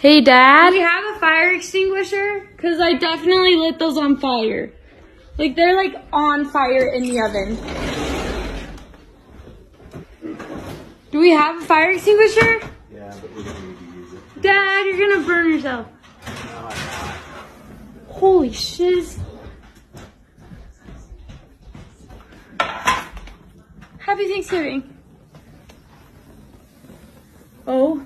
Hey, Dad. Do we have a fire extinguisher? Because I definitely lit those on fire. Like, they're like on fire in the oven. Do we have a fire extinguisher? Yeah, but we don't need to use it. Dad, you're gonna burn yourself. Holy shiz. Happy Thanksgiving. Oh.